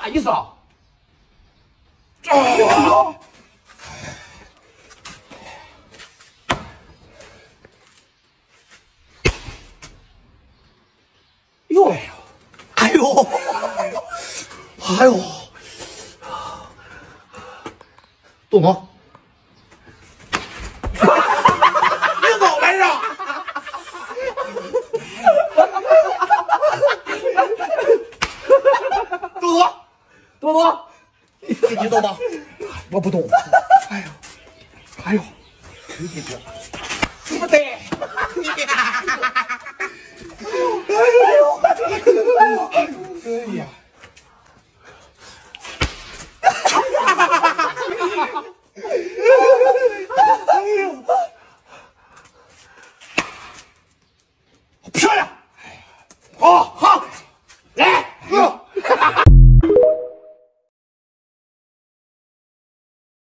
啥意思啊？哟，哎呦，哎呦，杜总，你自己动吧。我不动。哎呦，哎呦，你别动，你不得。哎呦，哎呦，哎呦，哎呀！哎呦，漂亮！哎呀，好。